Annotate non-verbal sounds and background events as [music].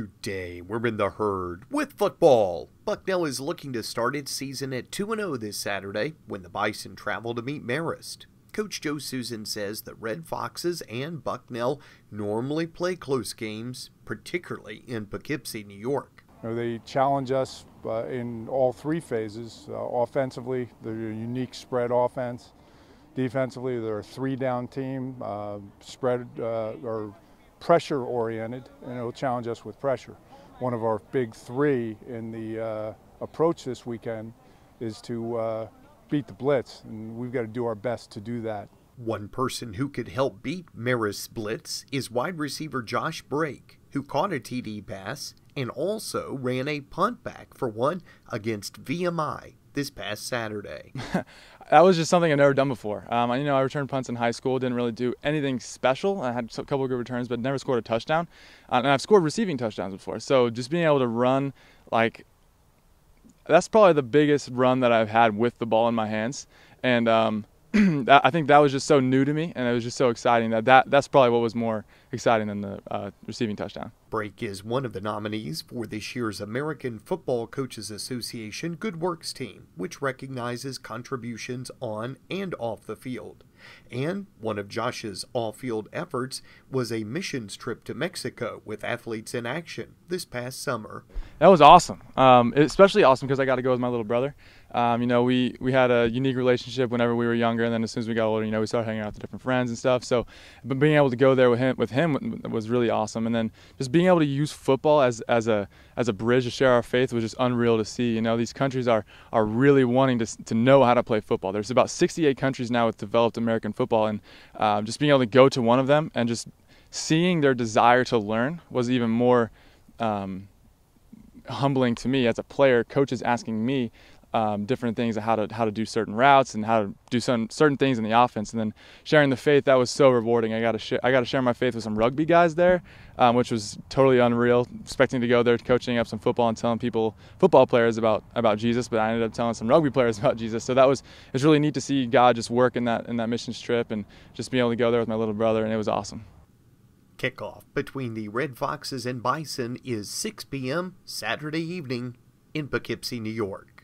Today, we're in the herd with football. Bucknell is looking to start its season at 2 0 this Saturday when the Bison travel to meet Marist. Coach Joe Susan says that Red Foxes and Bucknell normally play close games, particularly in Poughkeepsie, New York. You know, they challenge us uh, in all three phases. Uh, offensively, they're a unique spread offense. Defensively, they're a three down team, uh, spread uh, or pressure oriented, and it'll challenge us with pressure. One of our big three in the uh, approach this weekend is to uh, beat the blitz, and we've got to do our best to do that. One person who could help beat Marist's blitz is wide receiver Josh Brake, who caught a TD pass and also ran a punt back for one against VMI this past Saturday. [laughs] that was just something I've never done before. Um, you know, I returned punts in high school, didn't really do anything special. I had a couple of good returns, but never scored a touchdown. Uh, and I've scored receiving touchdowns before. So just being able to run, like, that's probably the biggest run that I've had with the ball in my hands. And um, [clears throat] I think that was just so new to me, and it was just so exciting that, that that's probably what was more exciting than the uh, receiving touchdown. Brake is one of the nominees for this year's American Football Coaches Association Good Works Team, which recognizes contributions on and off the field. And one of Josh's off field efforts was a missions trip to Mexico with athletes in action this past summer. That was awesome, um, especially awesome because I got to go with my little brother. Um, you know, we, we had a unique relationship whenever we were younger, and then as soon as we got older, you know, we started hanging out with different friends and stuff. So, but being able to go there with him with him was really awesome, and then just being able to use football as as a as a bridge to share our faith was just unreal to see. You know, these countries are are really wanting to to know how to play football. There's about 68 countries now with developed American football, and um, just being able to go to one of them and just seeing their desire to learn was even more. Um, humbling to me as a player coaches asking me um, different things how to how to do certain routes and how to do some certain things in the offense. And then sharing the faith that was so rewarding. I got to share I got to share my faith with some rugby guys there, um, which was totally unreal. Expecting to go there coaching up some football and telling people football players about about Jesus, but I ended up telling some rugby players [laughs] about Jesus. So that was it was really neat to see God just work in that in that mission trip and just being able to go there with my little brother, and it was awesome. Kickoff between the Red Foxes and Bison is 6 p.m. Saturday evening in Poughkeepsie, New York.